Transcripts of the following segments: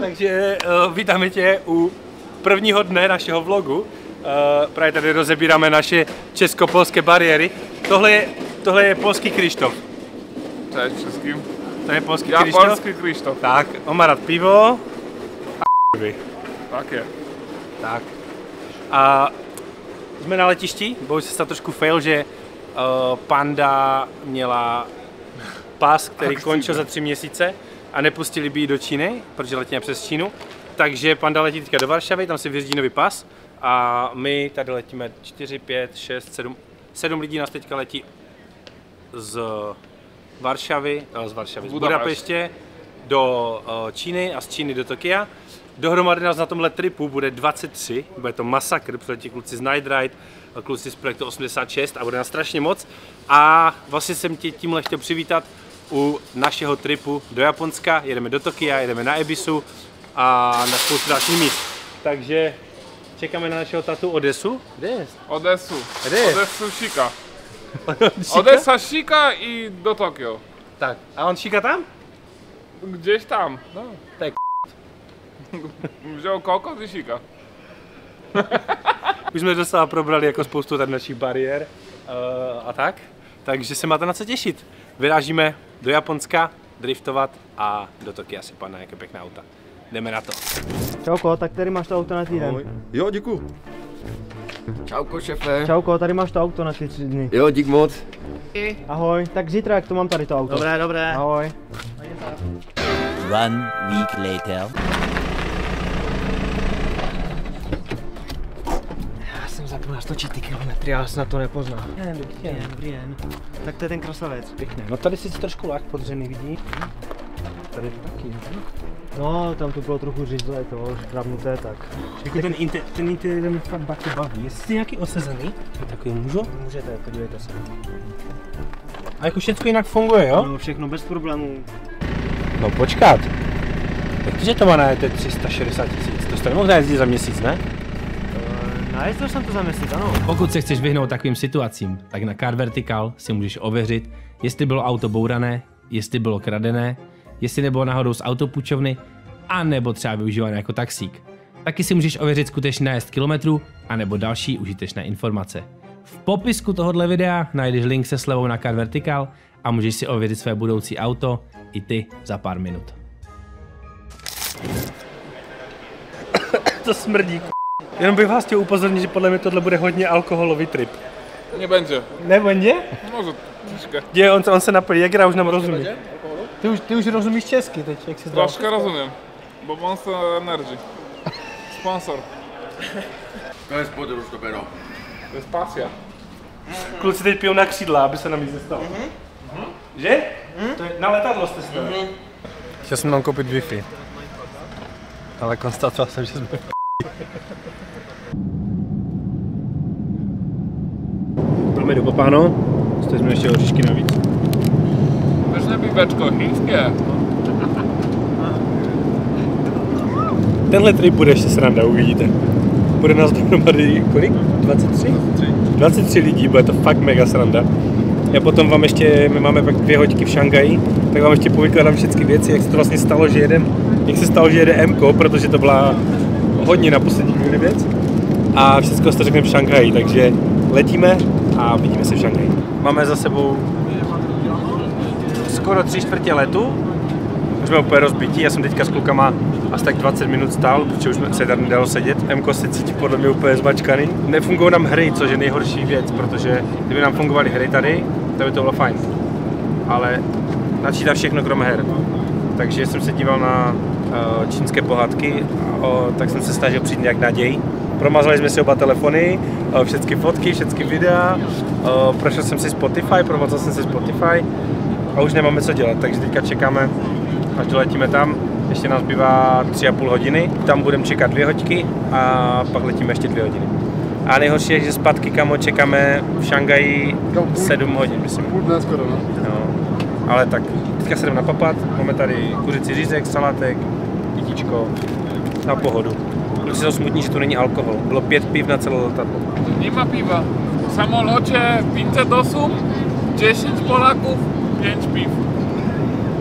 Takže uh, vítáme tě u prvního dne našeho vlogu. Uh, právě tady rozebíráme naše česko-polské bariéry. Tohle je, tohle je polský Krištof. Cześć wszystkim. To je polský Ja Krištof. polski Krzysztof. Tak, on má rád pivo. A vy. Tak je. Tak. A jsme na letišti, bohužel se stalo trošku fail, že uh, Panda měla pas, který končil za tři měsíce a nepustili by ji do Číny, protože letíme přes Čínu. Takže Panda letí teďka do Varšavy, tam si vyřídí nový pas a my tady letíme 4, 5, 6, 7, 7 lidí nás teďka letí z Varšavy, eh, z Varšavy, z. Budapeště do eh, Číny a z Číny do Tokia. Dohromady nás na tomhle tripu bude 23, bude to masakr, protože ti kluci z Night Ride, kluci z projektu 86 a bude nás strašně moc. A vlastně jsem tě tímhle chtěl přivítat u našeho tripu do Japonska, jedeme do Tokia, jedeme na Ebisu a na spoustu dalších míst. Takže čekáme na našeho tatu Odesu. Kde je? Odesu. Kde je? Odesu Shika. Šika? Odessa Shika i do Tokio. Tak, a on šíka tam? Gdzieś tam. No. Tak. Wziął kokos i Shika. Už jsme docela probrali jako spoustu tady našich bariér uh, a tak, takže se máte na co těšit. Vyrážíme do Japonska, driftovat a do Tokia si pana, jaké pěkná auta. Jdeme na to. Čauko, tak tady máš to auto na týden. Jo, děkuju. Čauko, šefe. Čauko, tady máš to auto na ty tři dny. Jo, dík moc. Ahoj, tak zítra, jak to mám tady to auto. Dobré, dobré. Ahoj. One week later. Nastočit ty kilometry, já se na to nepoznám. Jen, dobrý den, dobrý den. Tak to je ten krasavec. Pěkné. No tady si trošku lák podřený, vidí? Tady to taky. No, tam to bylo trochu řízlé, to škrabnuté, tak. Jako ten, inter, ten interiér mě fakt baky baví. Jestli jsi nějaký osezený, takový můžu? Můžete, podívejte se. A jako všechno jinak funguje, jo? No, všechno bez problémů. No počkat. Jak to, že to má najeté 360 tisíc? To jste nemohl najezdit za měsíc, ne? Najezdil jsem to za měsíc, ano. Pokud se chceš vyhnout takovým situacím, tak na Car Vertical si můžeš ověřit, jestli bylo auto bourané, jestli bylo kradené, jestli nebylo náhodou z autopůjčovny, a nebo třeba využívané jako taxík. Taky si můžeš ověřit skutečný nájezd kilometrů, anebo další užitečné informace. V popisku tohohle videa najdeš link se slevou na Car Vertical a můžeš si ověřit své budoucí auto i ty za pár minut. To smrdí. Jenom bych vás chtěl upozornit, že podle mě tohle bude hodně alkoholový trip. Nie będzie. Nebude? Może troszkę. Je, on, on se napojí, jak já už nám rozumí. Ty už, ty už rozumíš česky teď, jak si zdal. Troszkę rozumiem. Bo Monster Energy. Sponsor. To je podruž to pero. To jest pasja. Kluci teď pijou na křídla, aby se nám nic nestalo. Že? To je, na letadlo jste stali. Chtěl jsem nám koupit Wi-Fi. Ale konstatoval jsem, že jsme stojí jsme ještě oříšky navíc. Pyszne piweczko chińskie. Tenhle trip bude ještě sranda, uvidíte. Bude nás dohromady kolik? 23? 23 lidí, bude to fakt mega sranda. Já potom vám ještě, my máme pak dvě hoďky v Šangaji, tak vám ještě povykládám všechny věci, jak se to vlastně stalo, že jeden, jak se stalo, že jede MK, protože to byla hodně na poslední chvíli věc. A všechno to řekneme v Šanghaji, takže letíme a vidíme se v Šanghaji. Máme za sebou skoro tři čtvrtě letu, už jsme úplně rozbití, já jsem teďka s klukama asi tak 20 minut stál, protože už se tady nedalo sedět. MK se cítí podle mě úplně zmačkaný. Nefungují nám hry, což je nejhorší věc, protože kdyby nám fungovaly hry tady, tak by to bylo fajn. Ale načítá všechno krom her. Takže jsem se díval na uh, čínské pohádky, a, o, tak jsem se snažil přijít nějak naděj. Promazali jsme si oba telefony, všechny fotky, všechny videa, uh, prošel jsem si Spotify, promazal jsem si Spotify a už nemáme co dělat, takže teďka čekáme, až doletíme tam. Ještě nás bývá tři a půl hodiny, tam budeme čekat dvě hoďky a pak letíme ještě dvě hodiny. A nejhorší je, že zpátky kamo čekáme v Šangaji 7 hodin, myslím. Půl dne skoro, no. No, ale tak, teďka se jdeme napapat, máme tady kuřecí řízek, salátek, pitíčko, na pohodu. Kluci jsou smutní, že tu není alkohol. Bylo pět piv na celé letadlo. Piwa. W samolocie 500 osób, 10 Polaków, 5 piw.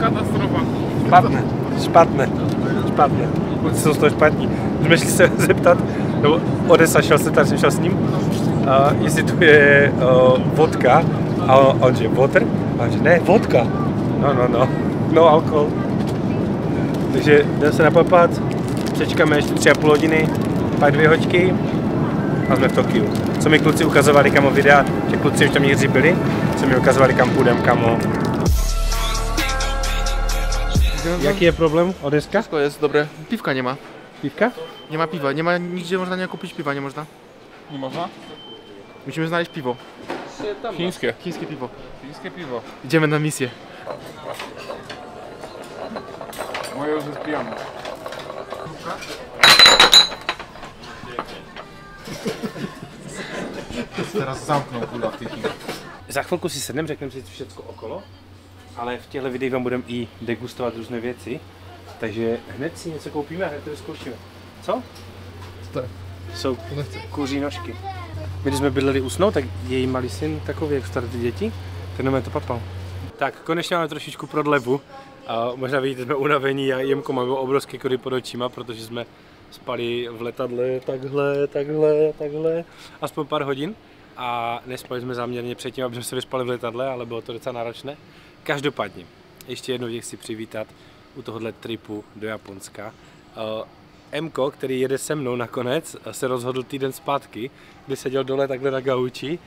Katastrofa. Špatné, špatné, špatně. Kluci jsou z toho špatní. Jsme šli se zeptat, nebo Odesa šel se, tady jsem šel s ním, a jestli tu je uh, vodka. A on, on že water? A on že ne, vodka. No, no, no. No alkohol. Takže jdeme se napapat, přečkáme ještě tři a půl hodiny, pak dvě hoďky a jsme v Tokiu. Co mi kluci ukazovali, kamo videa, že kluci už tam někdy byli, co mi ukazovali, kam půjdem, kamo. Jaký je problém, Odeska? Wszystko jest dobre. Piwka nie ma. Pívka? Nie ma piwa. Nie ma nigdzie można nie kupić piwa, nie można. Nie można? Musimy znaleźć piwo. Chińskie. Chińskie piwo. Chińskie piwo. Idziemy na misję. Moje już jest pijane. Teraz zamknął kula. Za chvilku si sedneme, řekneme si všechno okolo, ale v těchto videích vám budeme i degustovat různé věci, takže hned si něco koupíme a hned to vyzkoušíme. Co? Co to je? Jsou kuří nožky. My když jsme bydleli u tak její malý syn takový, jak staré ty děti, ten nám to papal. Tak, konečně máme trošičku prodlevu. A možná vidíte, jsme unavení a Jemko máme obrovské kody pod očima, protože jsme spali v letadle takhle, takhle, takhle, aspoň pár hodin. A nespali jsme záměrně předtím, aby jsme se vyspali v letadle, ale bylo to docela náročné. Každopádně, ještě jednou těch chci přivítat u tohohle tripu do Japonska. Uh, Mko, který jede se mnou nakonec, se rozhodl týden zpátky, kdy seděl dole takhle na gauči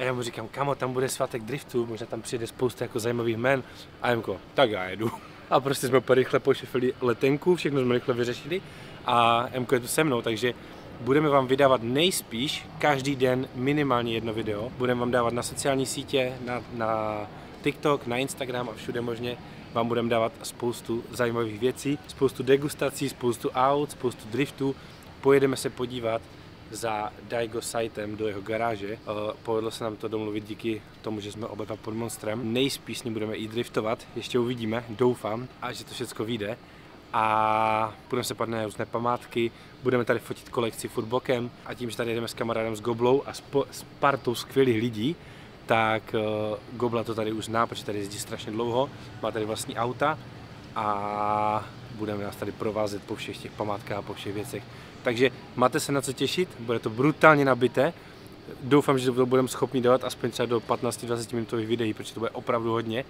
a já mu říkám, kamo, tam bude svátek driftu, možná tam přijde spousta jako zajímavých men. A Mko, tak já jedu. A prostě jsme rychle pošefili letenku, všechno jsme rychle vyřešili a Mko je tu se mnou, takže budeme vám vydávat nejspíš každý den minimálně jedno video. Budeme vám dávat na sociální sítě, na, na TikTok, na Instagram a všude možně vám budeme dávat spoustu zajímavých věcí, spoustu degustací, spoustu aut, spoustu driftů. Pojedeme se podívat za Daigo Saitem do jeho garáže. Eh, Povedlo se nám to domluvit díky tomu, že jsme oba pod monstrem. Nejspíš s ním budeme i driftovat, ještě uvidíme, doufám, a že to všechno vyjde. A budeme se padnout různé památky, budeme tady fotit kolekci footbokem a tím, že tady jedeme s kamarádem s Goblou a s, s partou skvělých lidí, tak uh, Gobla to tady už zná, protože tady jezdí strašně dlouho, má tady vlastní auta a budeme nás tady provázet po všech těch památkách a po všech věcech. Takže máte se na co těšit, bude to brutálně nabité. Doufám, že to budeme schopni dávat aspoň třeba do 15-20 minutových videí, protože to bude opravdu hodně.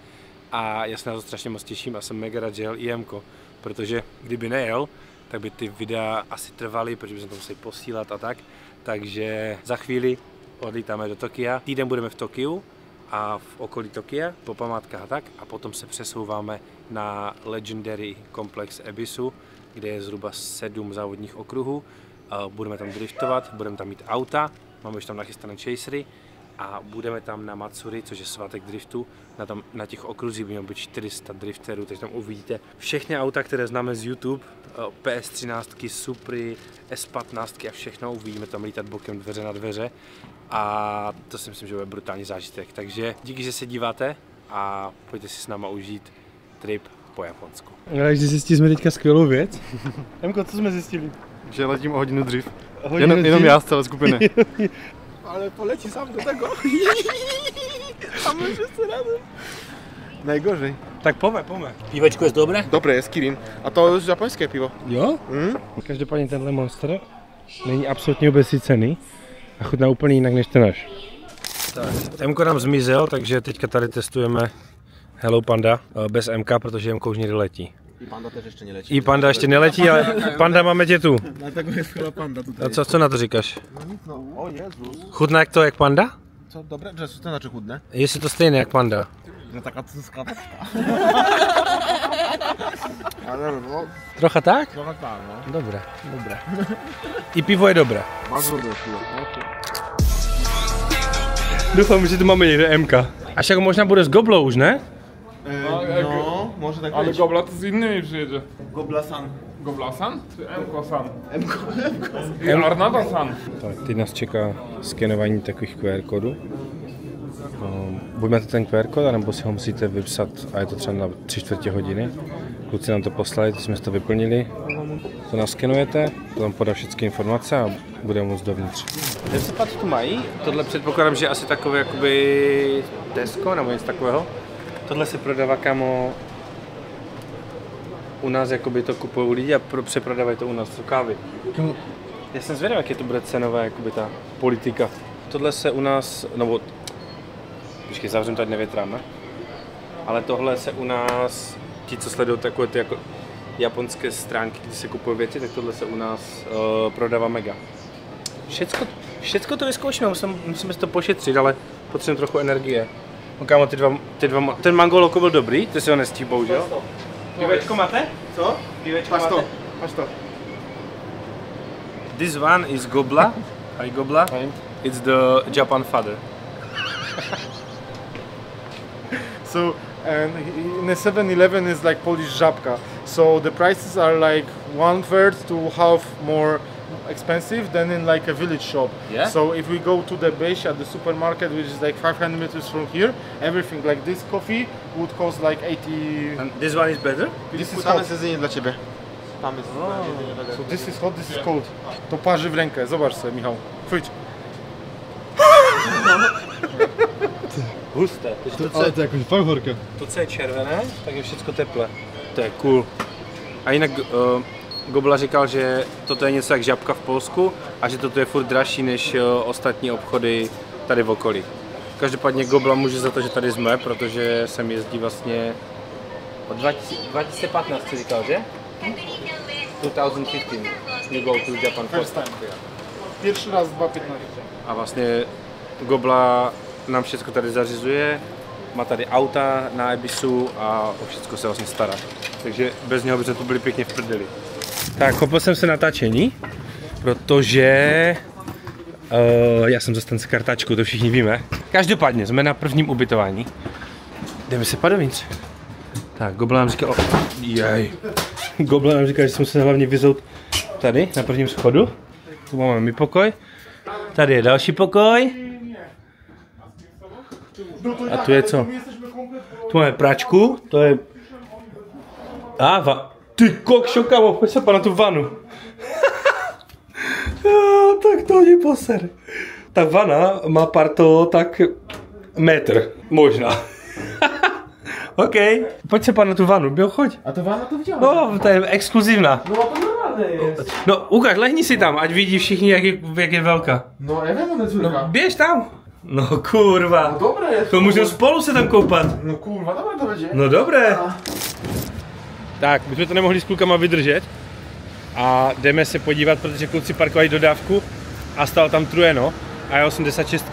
A já se na to strašně moc těším a jsem mega rád, že jel i Jemko, protože kdyby nejel, tak by ty videa asi trvaly, protože bychom to museli posílat a tak. Takže za chvíli odlítáme do Tokia. Týden budeme v Tokiu a v okolí Tokia po památkách a tak a potom se přesouváme na Legendary komplex Ebisu, kde je zhruba sedm závodních okruhů. A Budeme tam driftovat, budeme tam mít auta, máme už tam nachystané chasery a budeme tam na Matsuri, což je svátek driftu. Na, tam, na těch okruzích by mělo být 400 drifterů, takže tam uvidíte všechny auta, které známe z YouTube, eh, PS13, Supry, S15 a všechno, uvidíme tam lítat bokem dveře na dveře a to si myslím, že bude brutální zážitek. Takže díky, že se díváte a pojďte si s náma užít trip po Japonsku. Takže zjistili jsme teďka skvělou věc. Emko, co jsme zjistili? Že letím o hodinu dřív. Hodinu Jenom, jenom dřív? já z celé skupiny. Ale poleci sam do tego. A my wszyscy razem. Najgorzej. Tak pome, pome. Pívečko je dobré? Dobre, jest Kirin. A to już japońskie piwo. Jo? Každopádně tenhle monster není absolutně vůbec cený a chutná úplně jinak než ten náš. Mko nám zmizel, takže teďka tady testujeme Hello Panda eh, bez MK, protože MK už někdy letí. I panda też jeszcze nie leci. I Panda ještě neletí, ale Panda máme tě tu. Chyba panda tutaj. A co, co na to říkáš? No, o Jezus. Chutná jak to jak Panda? Co, dobre? Co to znaczy chudne? Jestli to stejné jak Panda. Że taka truskaweczka. Ale no, Trocha tak? trochę tak, no. Dobré, dobré. I pivo je dobré. Bardzo dobre piwo. Doufám, že tu máme někde MK. Až jako možná bude s Goblou už, ne? E, no, może tak Ale być. Gobla to z innymi przyjedzie. Goblasan. Gobla-san czy Emko-san? I Arnada-san. Tak, teď nás čeká skenování takových QR kódů. Um, buď máte ten QR kód, anebo si ho musíte vypsat a je to třeba na tři čtvrtě hodiny. Kluci nám to poslali, to jsme si to vyplnili. To naskenujete, potom podá všechny informace a budeme moct dovnitř. Ten se tu mají, tohle předpokládám, že je asi takové jakoby Tesco nebo něco takového. Tohle se prodává kamo u nás jakoby to kupují lidi a pro, přeprodávají to u nás do kávy. Já jsem zvědavý, jaké to bude cenové, jakoby ta politika. Tohle se u nás, nebo počkej, zavřem tady nevětrám, ne? Ale tohle se u nás, ti, co sledují takové ty jako japonské stránky, kde se kupují věci, tak tohle se u nás uh, prodává mega. Všecko, všecko to vyzkoušíme, musím, musíme si to pošetřit, ale potřebujeme trochu energie. No kámo, ty dva, ty dva, ten mango loco byl dobrý, ty si ho nestí, bohužel. Pivečko máte? Co? Pivečko Máš to, máte? máš to. This one is Gobla. Hi Gobla. It's the Japan father. So, and in the 7-Eleven is like Polish żabka. So the prices are like one third to half more expensive than in like a village shop. Yeah? So if we go to the Beige at the supermarket, which is like 500 meters from here, everything like this coffee would cost like 80. And this one is better? This is Tam hot. jest jedzenie dla ciebie. Tam jest jedzenie dla So this is hot, this is cold. To parzy w rękę. Zobacz sobie, Michał. Chwyć. Husté. To, to, Ale to jakąś fajhorkę. to, co je červené, tak je všechno teplé. To je cool. A jinak uh, Gobla říkal, že toto je něco jak žabka v Polsku a že toto je furt dražší než uh, ostatní obchody tady v okolí. Každopádně Gobla může za to, že tady jsme, protože sem jezdí vlastně od 2000, 2015, co říkal, že? 2015. You go to Japan first time. Pierwszy raz 2,15. A vlastně Gobla nám všechno tady zařizuje, má tady auta na Ebisu a o všechno se vlastně stará. Takže bez něho bychom tu byli pěkně v prdeli. Tak, chopil jsem se natáčení, protože uh, já jsem zastance kartačku, to všichni víme. Každopádně jsme na prvním ubytování. Jdeme se padovnitř. Tak, Gobla nám říkal, oh, jej. Gobla nám říkal, že se musíme hlavně vyzout tady, na prvním schodu. Tu máme my pokoj. Tady je další pokoj. A tu je co? Tu máme pračku, to je... A, va... Ty kokšo, kamo, pojď se pa na tu vanu. A, tak to není poser. Ta vana má parto tak metr, možná. OK, pojď se na tu vanu, byl choď. A to Wana to widziałem. No, to je exkluzivná. No to normalne jest. No, ukaž, lehni si tam, ať vidí všichni, jak je, jak je velká. No ja wiem, one jest wielka. Běž tam. No kurva. Dobra jest. To můžeme spolu se tam koupat. No kurwa, dobra to będzie. No dobré. Tak, my jsme to nemohli s klukama vydržet a jdeme se podívat, protože kluci parkovali dodávku a stál tam Trueno a je 86.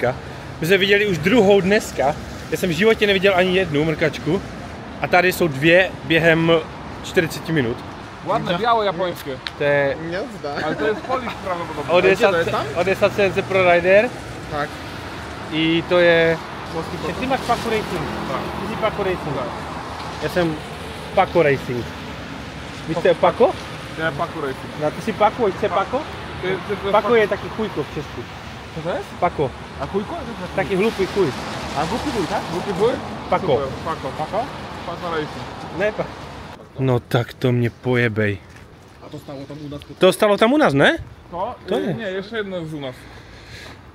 My jsme viděli už druhou dneska, já jsem v životě neviděl ani jednu mrkačku a tady jsou dvě během 40 minut. Ładne, białe japońskie. To je Gniazda. Ale to jest Polish prawdopodobnie. Tam? Odesa CNC Pro Rider. Tak. I to je... Ty máš Paco Racing. Ty jsi Paco Racing. Já jsem Paco Racing. Víš, co je Paco? Nie, Paku Racing. No, ty jsi Paco, víš, co je ty, Paco je taky chujko v Česku. Co to? Paco. A chujko? Taky hlupý chuj. A głupi chuj, tak? Głupi chuj? Paco. Super, Paco. Paco? Paco Racing. Ne, pa. No tak to mě pojebej. A to stalo tam u nás? To stalo tam u nás, ne? To? To je. Nie, jeszcze jedno jest u nas.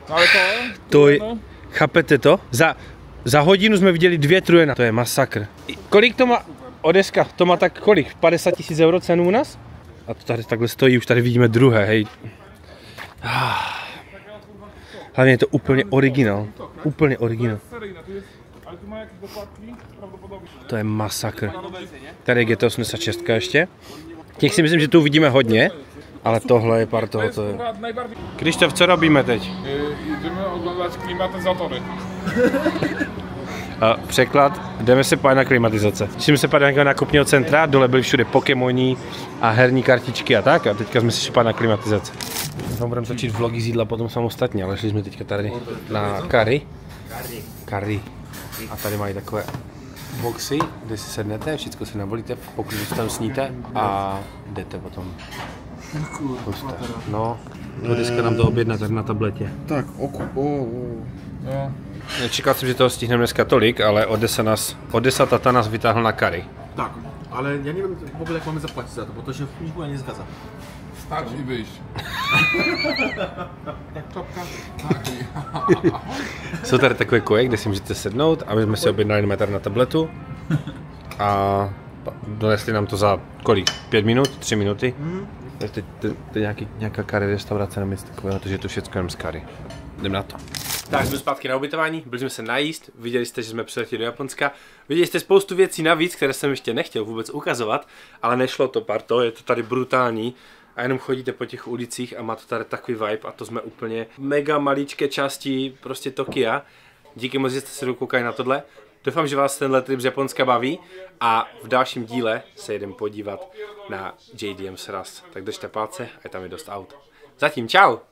No ale to... To je, chápete to? Za, za hodinu jsme viděli dvě trujena, to je masakr. Kolik to má, Odeska, to má tak kolik? 50 tisíc euro cenu u nás? A to tady takhle stojí, už tady vidíme druhé, hej. Ah. Hlavně je to úplně originál, úplně originál. To je masakr. Tady je GT86 ještě. Těch si myslím, že tu uvidíme hodně, ale tohle je pár To toho, to je. Krzysztof, co robíme teď? Y, Jedziemy oglądać klimatyzatory. A překlad, jdeme se pát na klimatizace. Jsme se do nějakého nákupního centra, dole byly všude Pokémoní a herní kartičky a tak a teďka jsme si šli na klimatizace. No, budeme točit vlogy z jídla potom samostatně, ale šli jsme teďka tady na Kary. Kary. A tady mají takové boxy, kde si sednete, všechno si navolíte, pokud si tam sníte a jdete potom. Husté. No, dneska nám to objednat tak na tabletě. Tak, oku, o, o. No. Nečekal jsem, že toho stihneme dneska tolik, ale Odessa, nás, Odessa tata nás vytáhl na kary. Tak, ale ja nie wiem w ogóle jak mamy zapłacić za to, bo to się w chuj nie zgadza. Stać i wyjść. Jsou tady takové koje, kde si můžete sednout a my jsme si objednali metr na tabletu a Donesli nám to za kolik? Pět minut? Tři minuty? Mm. Teď, teď, teď nějaký, nějaká kary restaurace na místě takového, že je to všechno jenom z kary. Jdem na to. Tak jsme zpátky na ubytování, byli jsme se najíst, viděli jste, že jsme přiletěli do Japonska, viděli jste spoustu věcí navíc, které jsem ještě nechtěl vůbec ukazovat, ale nešlo to parto, je to tady brutální a jenom chodíte po těch ulicích a má to tady takový vibe a to jsme úplně mega maličké části prostě Tokia. Díky moc, že jste se dokoukali na tohle. Doufám, že vás tenhle trip z Japonska baví a v dalším díle se jdem podívat na JDM Sraz. Tak držte palce a je tam je dost aut. Zatím čau!